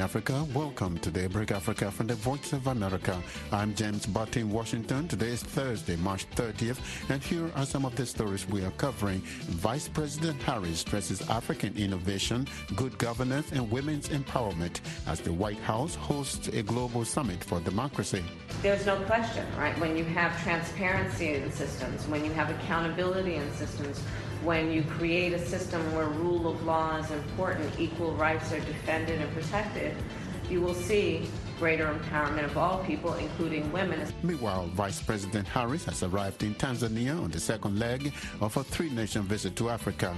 Africa. Welcome to Daybreak Africa from the Voice of America. I'm James Butty in Washington. Today is Thursday, March 30th, and here are some of the stories we are covering. Vice President Harris stresses African innovation, good governance, and women's empowerment as the White House hosts a global summit for democracy. There's no question, right? When you have transparency in systems, when you have accountability in systems, when you create a system where rule of law is important, equal rights are defended and protected, you will see greater empowerment of all people, including women. Meanwhile, Vice President Harris has arrived in Tanzania on the second leg of a three-nation visit to Africa.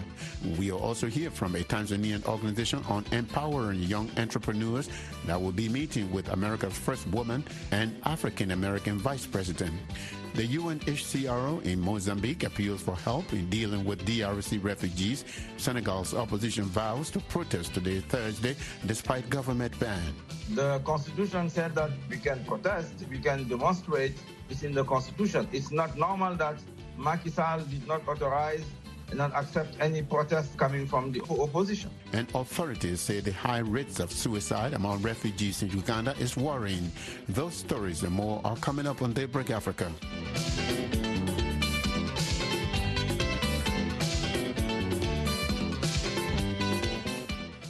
We will also hear from a Tanzanian organization on empowering young entrepreneurs that will be meeting with America's first woman and African-American Vice President. The UNHCR in Mozambique appeals for help in dealing with DRC refugees. Senegal's opposition vows to protest today, Thursday, despite government ban. The constitution said that we can protest, we can demonstrate. It's in the constitution. It's not normal that Macky Sall did not authorize not accept any protest coming from the opposition. And authorities say the high rates of suicide among refugees in Uganda is worrying. Those stories and more are coming up on Daybreak Africa.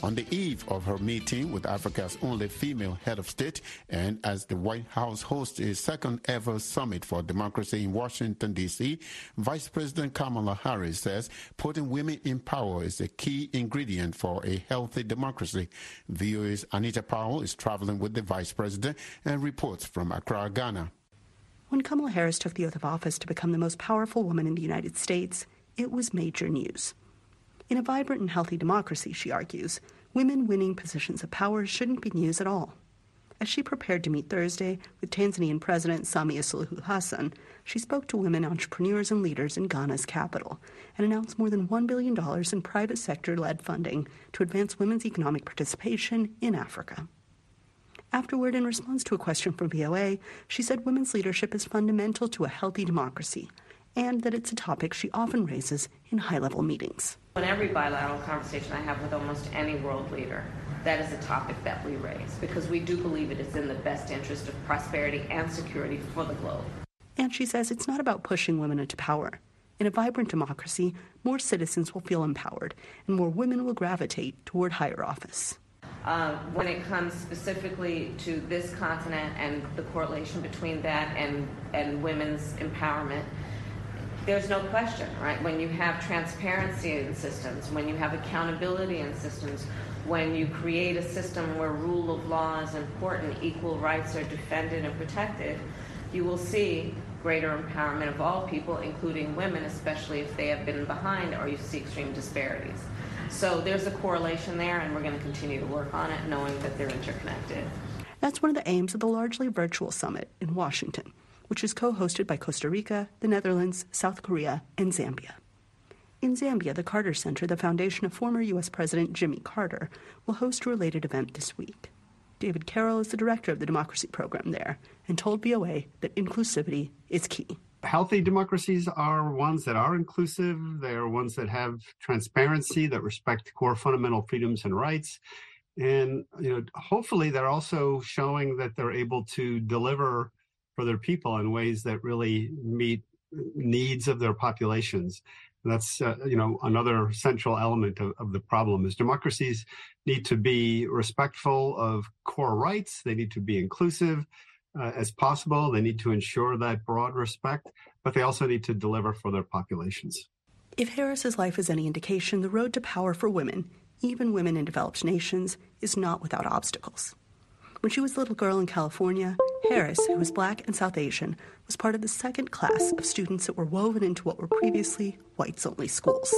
On the eve of her meeting with Africa's only female head of state and as the White House hosts its second ever summit for democracy in Washington, D.C., Vice President Kamala Harris says putting women in power is a key ingredient for a healthy democracy. VOA's Anita Powell is traveling with the Vice President and reports from Accra, Ghana. When Kamala Harris took the oath of office to become the most powerful woman in the United States, it was major news. In a vibrant and healthy democracy, she argues, women winning positions of power shouldn't be news at all. As she prepared to meet Thursday with Tanzanian President Samia Suluhu Hassan, she spoke to women entrepreneurs and leaders in Ghana's capital and announced more than $1 billion in private sector led funding to advance women's economic participation in Africa. Afterward, in response to a question from VOA, she said women's leadership is fundamental to a healthy democracy and that it's a topic she often raises in high level meetings. In every bilateral conversation I have with almost any world leader, that is a topic that we raise because we do believe it is in the best interest of prosperity and security for the globe. And she says it's not about pushing women into power. In a vibrant democracy, more citizens will feel empowered and more women will gravitate toward higher office. Uh, when it comes specifically to this continent and the correlation between that and, and women's empowerment, there's no question, right? When you have transparency in systems, when you have accountability in systems, when you create a system where rule of law is important, equal rights are defended and protected, you will see greater empowerment of all people, including women, especially if they have been behind or you see extreme disparities. So there's a correlation there, and we're going to continue to work on it, knowing that they're interconnected. That's one of the aims of the largely virtual summit in Washington which is co hosted by Costa Rica, the Netherlands, South Korea, and Zambia. In Zambia, the Carter Center, the foundation of former U.S. President Jimmy Carter, will host a related event this week. David Carroll is the director of the democracy program there and told VOA that inclusivity is key. Healthy democracies are ones that are inclusive, they are ones that have transparency, that respect core fundamental freedoms and rights. And you know, hopefully they're also showing that they're able to deliver for their people in ways that really meet needs of their populations. And that's uh, you know another central element of, of the problem is democracies need to be respectful of core rights. They need to be inclusive uh, as possible. They need to ensure that broad respect, but they also need to deliver for their populations. If Harris's life is any indication, the road to power for women, even women in developed nations, is not without obstacles. When she was a little girl in California, Harris, who was black and South Asian, was part of the second class of students that were woven into what were previously whites only schools.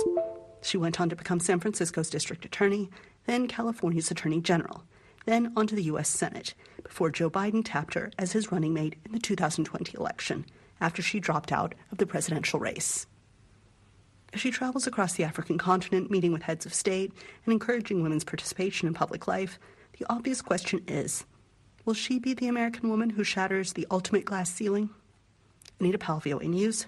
She went on to become San Francisco's district attorney, then California's attorney general, then onto the U.S. Senate, before Joe Biden tapped her as his running mate in the 2020 election after she dropped out of the presidential race. As she travels across the African continent, meeting with heads of state and encouraging women's participation in public life, the obvious question is Will she be the American woman who shatters the ultimate glass ceiling? Anita Powell, VOA News,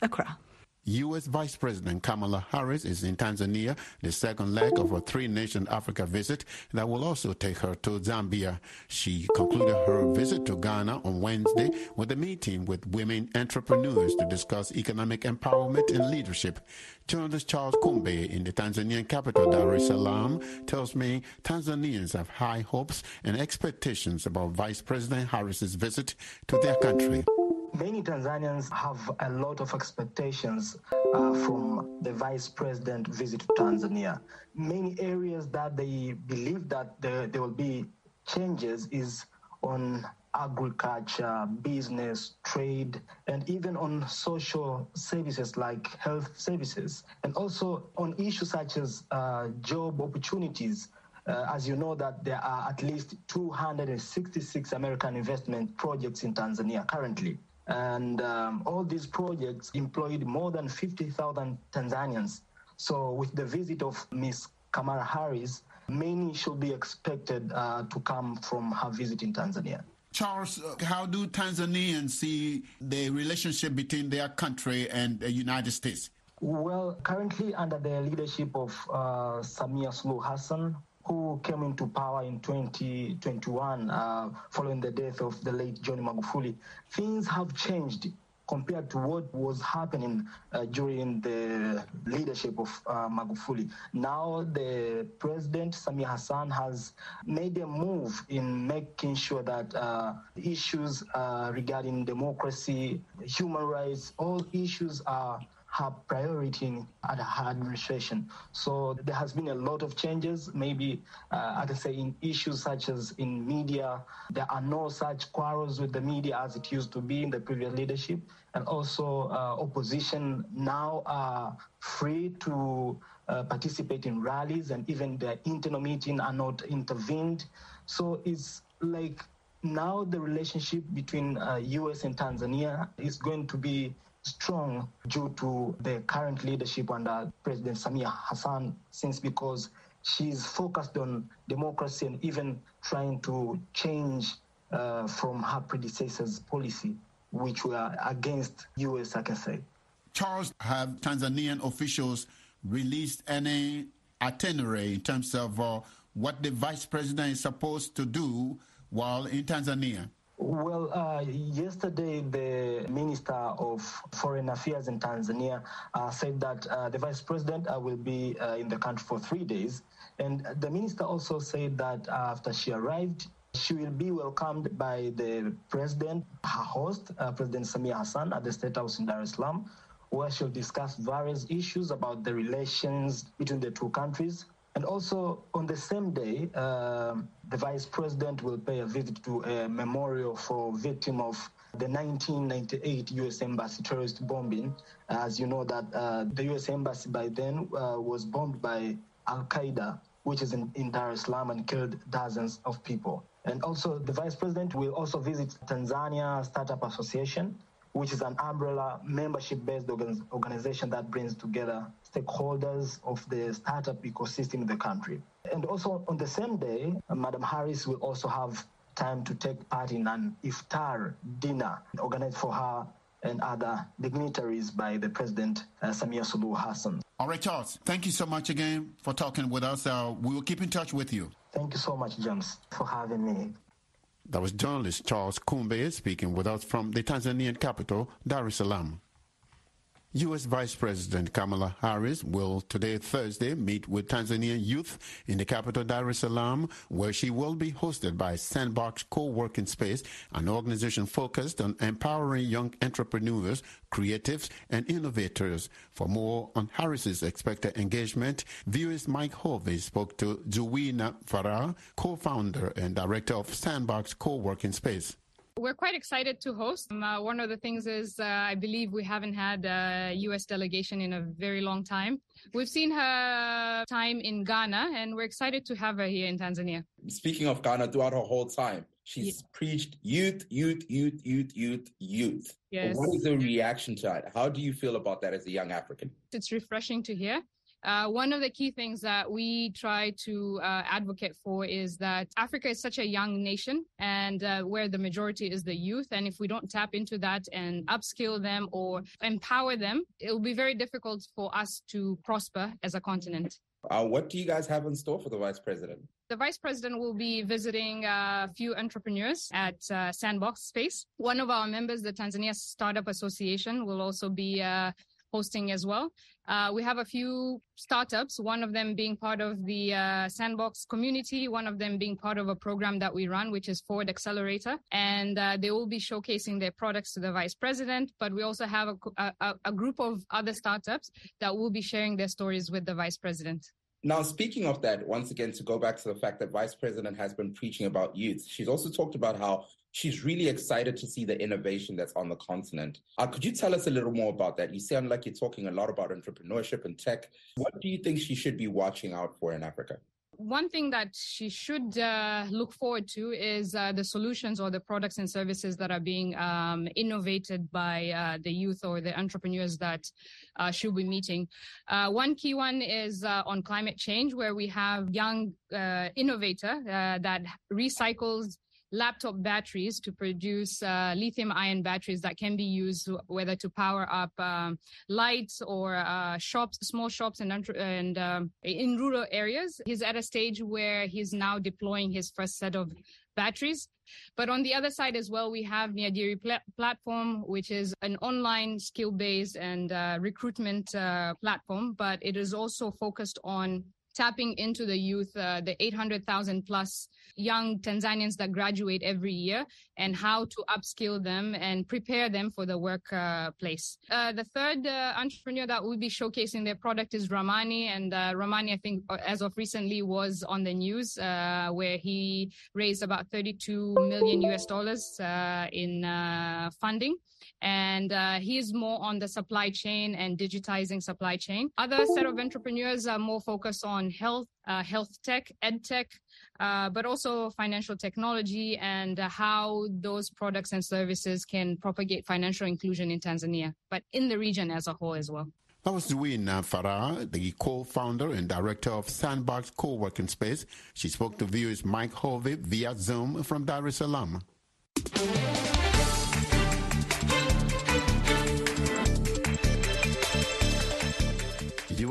Accra. U.S. Vice President Kamala Harris is in Tanzania, the second leg of a three-nation Africa visit that will also take her to Zambia. She concluded her visit to Ghana on Wednesday with a meeting with women entrepreneurs to discuss economic empowerment and leadership. Journalist Charles Kumbe in the Tanzanian capital, Dar es Salaam, tells me Tanzanians have high hopes and expectations about Vice President Harris's visit to their country. Many Tanzanians have a lot of expectations uh, from the vice president visit to Tanzania. Many areas that they believe that there, there will be changes is on agriculture, business, trade, and even on social services like health services, and also on issues such as uh, job opportunities. Uh, as you know that there are at least 266 American investment projects in Tanzania currently. And um, all these projects employed more than 50,000 Tanzanians. So with the visit of Ms. Kamala Harris, many should be expected uh, to come from her visit in Tanzania. Charles, uh, how do Tanzanians see the relationship between their country and the United States? Well, currently under the leadership of uh, Samia Suluhu Hassan, who came into power in 2021 uh, following the death of the late John Magufuli, things have changed compared to what was happening uh, during the leadership of uh, Magufuli. Now the president, Samia Hassan, has made a move in making sure that uh, issues uh, regarding democracy, human rights, all issues are her priority at her administration. So there has been a lot of changes. Maybe, uh, I say, in issues such as in media, there are no such quarrels with the media as it used to be in the previous leadership. And also, uh, opposition now are free to uh, participate in rallies, and even their internal meeting are not intervened. So it's like now the relationship between U.S. Uh, and Tanzania is going to be strong due to the current leadership under President Samia Hassan, since because she's focused on democracy and even trying to change uh, from her predecessor's policy, which were against U.S., I can say. Charles, have Tanzanian officials released any itinerary in terms of uh, what the vice president is supposed to do while in Tanzania? Well, uh, yesterday the Minister of Foreign Affairs in Tanzania uh, said that uh, the Vice President uh, will be uh, in the country for three days. And the Minister also said that after she arrived, she will be welcomed by the President, her host, uh, President Samia Hassan, at the State House in Dar es Salaam, where she'll discuss various issues about the relations between the two countries, and also on the same day, uh, the vice president will pay a visit to a memorial for victim of the 1998 U.S. Embassy terrorist bombing. As you know that uh, the U.S. Embassy by then uh, was bombed by Al-Qaeda, which is in, in Dar es Salaam and killed dozens of people. And also the vice president will also visit Tanzania Startup Association, which is an umbrella membership-based organization that brings together stakeholders of the startup ecosystem in the country. And also on the same day, Madam Harris will also have time to take part in an iftar dinner organized for her and other dignitaries by the President uh, Samia Suluhu Hassan. All right, Charles. Thank you so much again for talking with us. Uh, we will keep in touch with you. Thank you so much, James, for having me. That was journalist Charles Kumbe speaking with us from the Tanzanian capital, Dar es Salaam. U.S. Vice President Kamala Harris will today, Thursday, meet with Tanzanian youth in the capital, Dar es Salaam, where she will be hosted by Sandbox Co-working Space, an organization focused on empowering young entrepreneurs, creatives, and innovators. For more on Harris's expected engagement, VOA's Mike Hovey spoke to Zuwina Farah, co-founder and director of Sandbox Co-working Space. We're quite excited to host. Um, uh, one of the things is uh, I believe we haven't had a U.S. delegation in a very long time. We've seen her time in Ghana, and we're excited to have her here in Tanzania. Speaking of Ghana, throughout her whole time, she's yeah. preached youth, youth, youth, youth, youth, youth. Yes. What is the reaction to that? How do you feel about that as a young African? It's refreshing to hear Uh, one of the key things that we try to uh, advocate for is that Africa is such a young nation and uh, where the majority is the youth. And if we don't tap into that and upskill them or empower them, it will be very difficult for us to prosper as a continent. Uh, what do you guys have in store for the vice president? The vice president will be visiting a few entrepreneurs at uh, Sandbox Space. One of our members, the Tanzania Startup Association, will also be uh, hosting as well. Uh, we have a few startups, one of them being part of the uh, Sandbox community, one of them being part of a program that we run, which is Forward Accelerator. And uh, they will be showcasing their products to the vice president. But we also have a, a, a group of other startups that will be sharing their stories with the vice president. Now, speaking of that, once again, to go back to the fact that Vice President has been preaching about youth, she's also talked about how she's really excited to see the innovation that's on the continent. Uh, could you tell us a little more about that? You sound like you're talking a lot about entrepreneurship and tech. What do you think she should be watching out for in Africa? one thing that she should uh, look forward to is uh, the solutions or the products and services that are being um, innovated by uh, the youth or the entrepreneurs that uh, she'll be meeting. Uh, one key one is on climate change, where we have young innovator that recycles laptop batteries to produce uh, lithium ion batteries that can be used whether to power up um, lights or uh, shops, small shops and, and um, in rural areas. He's at a stage where he's now deploying his first set of batteries. But on the other side as well, we have Niajiri pl- platform, which is an online skill-based and uh, recruitment uh, platform, but it is also focused on tapping into the youth, uh, the 800,000 plus young Tanzanians that graduate every year and how to upskill them and prepare them for the workplace. Uh, the third uh, entrepreneur that will be showcasing their product is Ramani. And uh, Ramani, I think, uh, as of recently, was on the news uh, where he raised about 32 million US dollars in funding and uh, he's more on the supply chain and digitizing supply chain. Other set of entrepreneurs are more focused on health, uh, health tech, ed tech, uh, but also financial technology and uh, how those products and services can propagate financial inclusion in Tanzania, but in the region as a whole as well. That was Zuina Farah, the co-founder and director of Sandbox Co-working Space. She spoke to VOA's Mike Hovey via Zoom from Dar es Salaam.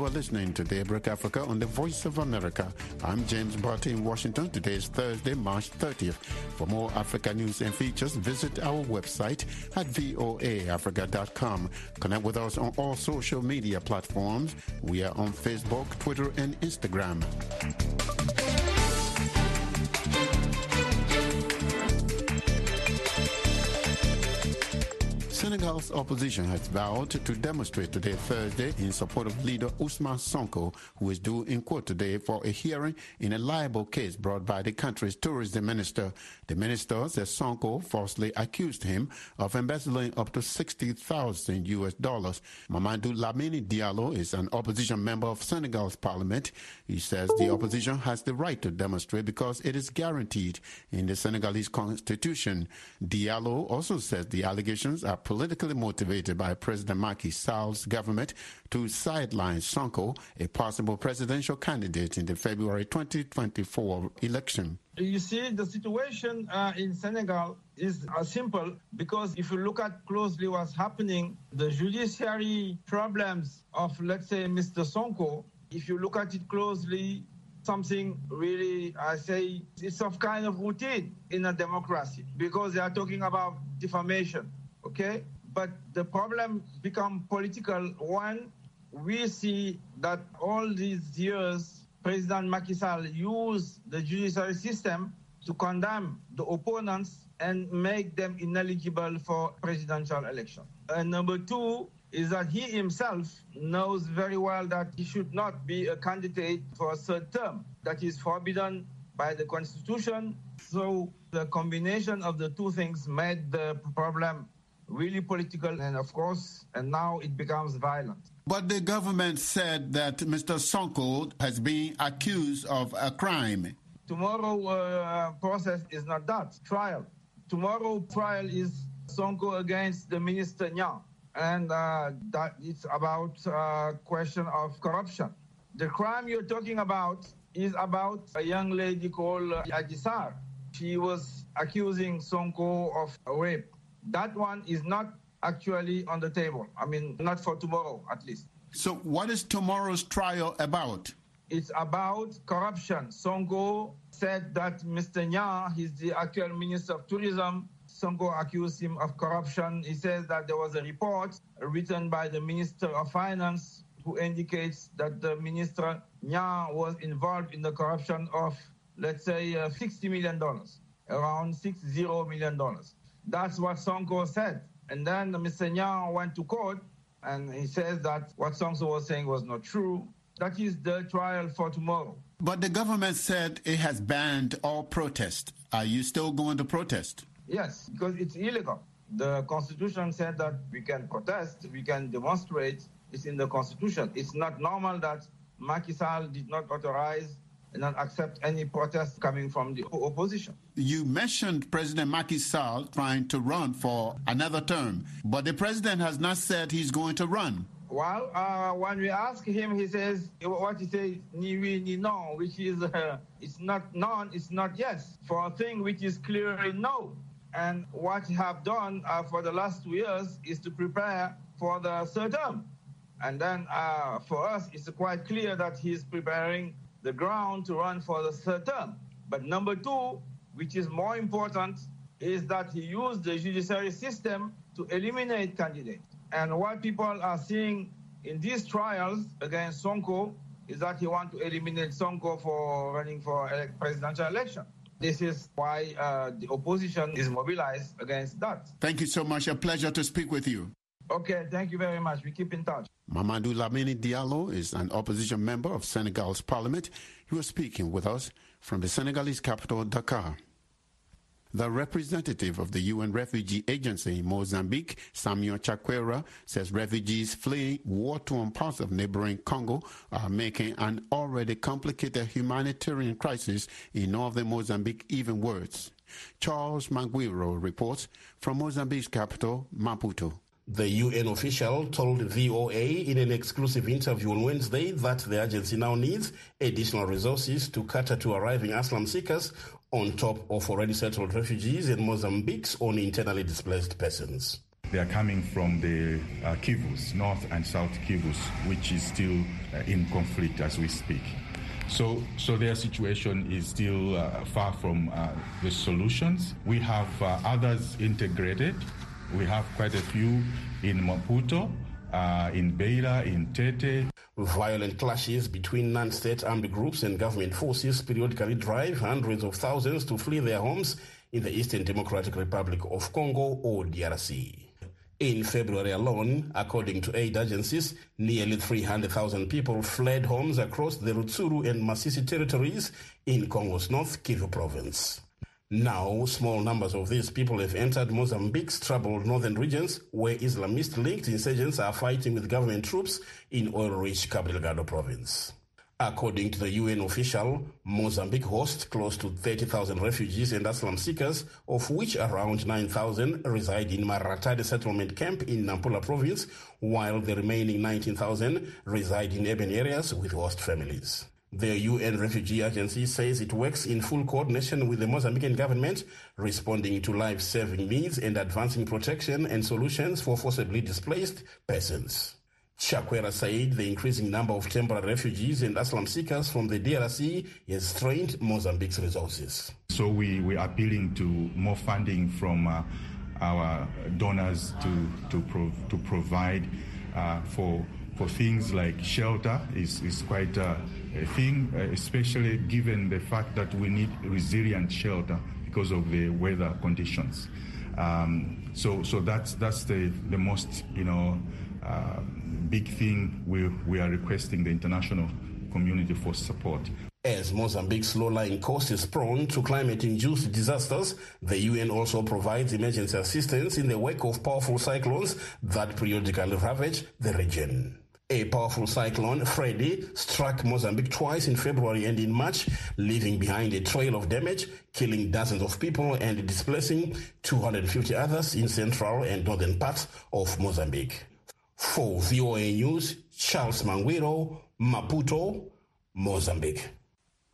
You are listening to Daybreak Africa on the Voice of America. I'm James Butty in Washington. Today is Thursday, March 30th. For more Africa news and features, visit our website at voaafrica.com. Connect with us on all social media platforms. We are on Facebook, Twitter, and Instagram. Senegal's opposition has vowed to demonstrate today, Thursday, in support of leader Ousmane Sonko, who is due in court today for a hearing in a libel case brought by the country's tourism minister. The minister says Sonko falsely accused him of embezzling up to 60,000 US dollars. Mamadou Lamine Diallo is an opposition member of Senegal's parliament. He says the opposition has the right to demonstrate because it is guaranteed in the Senegalese constitution. Diallo also says the allegations are politically motivated by President Macky Sall's government to sideline Sonko, a possible presidential candidate in the February 2024 election. You see, the situation uh, in Senegal is uh, simple because if you look at closely what's happening, the judiciary problems of, let's say, Mr. Sonko, if you look at it closely, something really, I say, it's of kind of routine in a democracy because they are talking about defamation okay? But the problem become political when we see that all these years President Macky Sall used the judiciary system to condemn the opponents and make them ineligible for presidential election. And number two is that he himself knows very well that he should not be a candidate for a third term. That is forbidden by the constitution. So the combination of the two things made the problem really political, and of course, and now it becomes violent. But the government said that Mr. Sonko has been accused of a crime. Tomorrow uh, process is not that trial. Tomorrow trial is Sonko against the minister Niang, and uh, that it's about uh, question of corruption. The crime you're talking about is about a young lady called uh, Adji Sarr. She was accusing Sonko of rape. That one is not actually on the table. I mean, not for tomorrow, at least. So, what is tomorrow's trial about? It's about corruption. Sonko said that Mr. Niang, he's the actual Minister of Tourism, Sonko accused him of corruption. He says that there was a report written by the Minister of Finance who indicates that the Minister Niang was involved in the corruption of, let's say, uh, $60 million, around $60 million. That's what Sonko said. And then Mr. Niang went to court and he says that what Sonko was saying was not true. That is the trial for tomorrow. But the government said it has banned all protest. Are you still going to protest? Yes, because it's illegal. The Constitution said that we can protest, we can demonstrate. It's in the Constitution. It's not normal that Macky Sall did not authorize not accept any protest coming from the opposition. You mentioned President Macky Sall trying to run for another term, but the president has not said he's going to run. Well, uh, when we ask him, he says what he says, ni oui ni non, which is uh, it's not non, it's not yes, for a thing which is clearly no. And what he have done uh, for the last two years is to prepare for the third term. And then uh, for us, it's quite clear that he's preparing the ground to run for the third term. But number two, which is more important, is that he used the judiciary system to eliminate candidates. And what people are seeing in these trials against Sonko is that he wants to eliminate Sonko for running for presidential election. This is why uh, the opposition is mobilized against that. Thank you so much. A pleasure to speak with you. Okay, thank you very much. We keep in touch. Mamadou Lamine Diallo is an opposition member of Senegal's parliament. He was speaking with us from the Senegalese capital, Dakar. The representative of the UN Refugee Agency in Mozambique, Samuel Chakwera, says refugees fleeing war-torn parts of neighboring Congo are making an already complicated humanitarian crisis in northern Mozambique even worse. Charles Mangwiro reports from Mozambique's capital, Maputo. The UN official told VOA in an exclusive interview on Wednesday that the agency now needs additional resources to cater to arriving asylum seekers on top of already settled refugees and Mozambique's own internally displaced persons. They are coming from the uh, Kivus, North and South Kivus, which is still uh, in conflict as we speak. So, so their situation is still uh, far from uh, the solutions. We have uh, others integrated. We have quite a few in Maputo, uh, in Beira, in Tete. Violent clashes between non-state armed groups and government forces periodically drive hundreds of thousands to flee their homes in the Eastern Democratic Republic of Congo or DRC. In February alone, according to aid agencies, nearly 300,000 people fled homes across the Rutshuru and Masisi territories in Congo's North Kivu province. Now, small numbers of these people have entered Mozambique's troubled northern regions, where Islamist-linked insurgents are fighting with government troops in oil-rich Cabo Delgado province. According to the UN official, Mozambique hosts close to 30,000 refugees and asylum seekers, of which around 9,000 reside in Maratane settlement camp in Nampula province, while the remaining 19,000 reside in urban areas with host families. The UN Refugee Agency says it works in full coordination with the Mozambican government, responding to life-saving needs and advancing protection and solutions for forcibly displaced persons. Chakwera said the increasing number of temporary refugees and asylum seekers from the DRC has strained Mozambique's resources. So we, we are appealing to more funding from uh, our donors to, to, prov- to provide uh, for, for things like shelter is, is quite uh, a thing, especially given the fact that we need resilient shelter because of the weather conditions. Um, so, so that's that's the the most you know uh, big thing we we are requesting the international community for support. As Mozambique's low-lying coast is prone to climate-induced disasters, the UN also provides emergency assistance in the wake of powerful cyclones that periodically ravage the region. A powerful cyclone, Freddy, struck Mozambique twice in February and in March, leaving behind a trail of damage, killing dozens of people and displacing 250 others in central and northern parts of Mozambique. For VOA News, Charles Mangwiro, Maputo, Mozambique.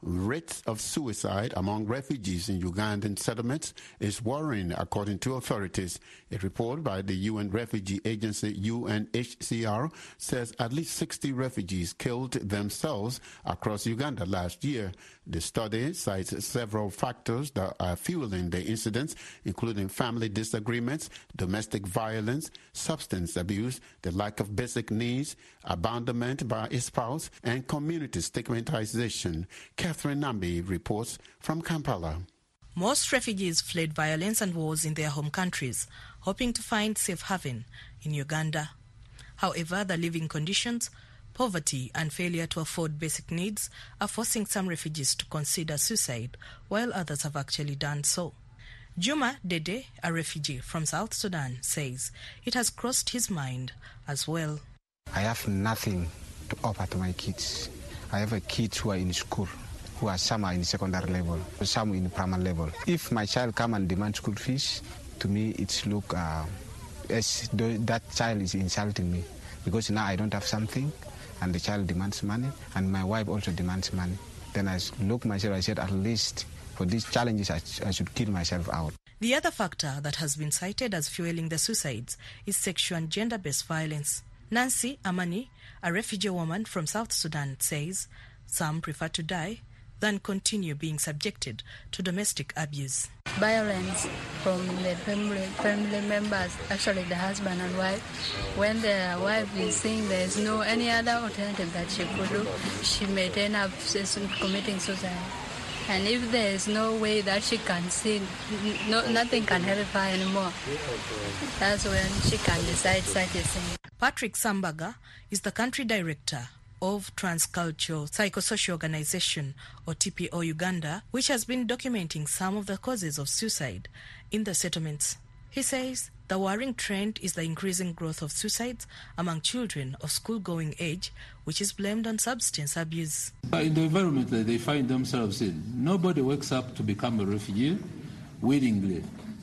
Rates of suicide among refugees in Ugandan settlements is worrying, according to authorities. A report by the UN refugee agency UNHCR says at least 60 refugees killed themselves across Uganda last year. The study cites several factors that are fueling the incidents, including family disagreements, domestic violence, substance abuse, the lack of basic needs, abandonment by a spouse, and community stigmatization. Catherine Nambi reports from Kampala. Most refugees fled violence and wars in their home countries, hoping to find safe haven in Uganda. However, the living conditions, poverty, and failure to afford basic needs are forcing some refugees to consider suicide, while others have actually done so. Juma Dede, a refugee from South Sudan, says it has crossed his mind as well. I have nothing to offer to my kids. I have a kids who are in school who are some are in secondary level, some in primary level. If my child come and demand school fees, to me it's look uh, as though that child is insulting me because now I don't have something, and the child demands money, and my wife also demands money. Then I look myself, I said at least for these challenges I, I should kill myself out. The other factor that has been cited as fueling the suicides is sexual and gender-based violence. Nancy Amani, a refugee woman from South Sudan, says some prefer to die than continue being subjected to domestic abuse. Violence from the family, family members, actually the husband and wife, when the wife is saying there is no any other alternative that she could do, she may end up committing suicide. And if there is no way that she can see, no, nothing can help her anymore. That's when she can decide such a thing. Patrick Sambaga is the country director of Transcultural Psychosocial Organization, or TPO Uganda, which has been documenting some of the causes of suicide in the settlements. He says the worrying trend is the increasing growth of suicides among children of school-going age, which is blamed on substance abuse. Uh, in the environment that they find themselves in, nobody wakes up to become a refugee willingly.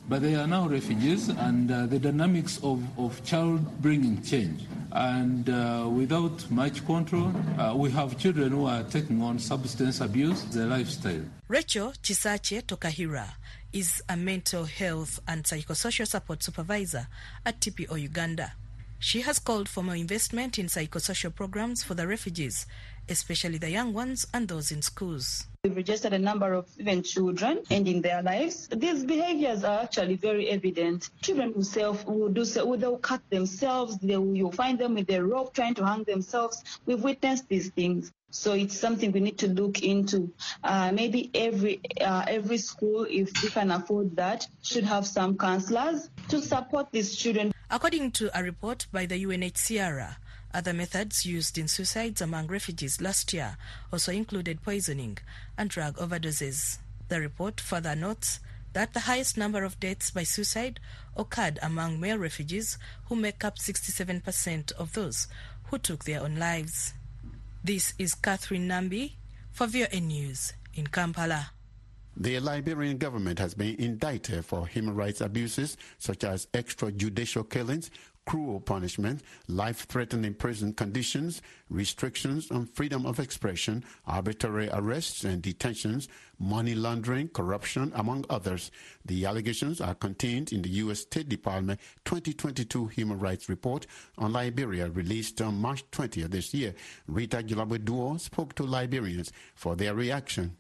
But they are now refugees, and uh, the dynamics of, of child bringing change. And uh, without much control, uh, we have children who are taking on substance abuse, the lifestyle. Rachel Chisache Tokahira is a mental health and psychosocial support supervisor at TPO Uganda. She has called for more investment in psychosocial programs for the refugees, especially the young ones and those in schools. We've registered a number of even children ending their lives. These behaviors are actually very evident. Children who self will do so, they'll cut themselves. They will, you'll find them with a rope trying to hang themselves. We've witnessed these things. So it's something we need to look into. Uh, maybe every uh, every school, if we can afford that, should have some counselors to support these children. According to a report by the UNHCR, other methods used in suicides among refugees last year also included poisoning and drug overdoses. The report further notes that the highest number of deaths by suicide occurred among male refugees, who make up 67% of those who took their own lives. This is Catherine Nambi for VOA News in Kampala. The Liberian government has been indicted for human rights abuses such as extrajudicial killings, cruel punishment, life-threatening prison conditions, restrictions on freedom of expression, arbitrary arrests and detentions, money laundering, corruption, among others. The allegations are contained in the U.S. State Department 2022 Human Rights Report on Liberia released on March 20th this year. Rita Gilabwe spoke to Liberians for their reaction.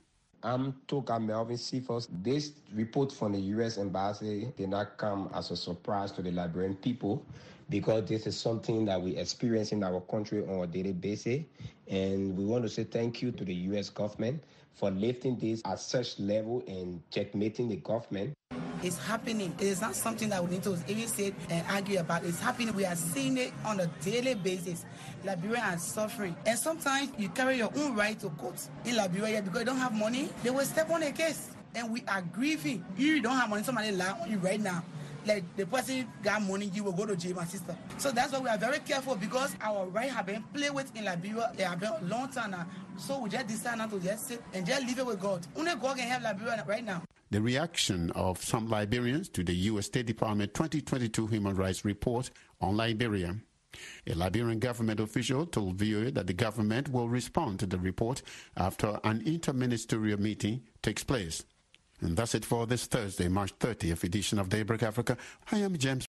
I'm Toka Melvin Cephas. This report from the U.S. Embassy did not come as a surprise to the Liberian people because this is something that we experience in our country on a daily basis. And we want to say thank you to the U.S. government for lifting this at such level and checkmating the government. It's happening. It is not something that we need to even sit and argue about. It's happening. We are seeing it on a daily basis. Liberia are suffering. And sometimes you carry your own right to court in Liberia because you don't have money. They will step on a case. And we are grieving. You don't have money, somebody lie on you right now like the person got money, you will go to jail, my sister. So that's why we are very careful because our right have been played with in Liberia. They have been a long time now. So we just decide not to just sit and just leave it with God. Only God can help Liberia right now. The reaction of some Liberians to the U.S. State Department 2022 Human Rights Report on Liberia. A Liberian government official told VOA that the government will respond to the report after an interministerial meeting takes place. And that's it for this Thursday, March 30th edition of Daybreak Africa. I am James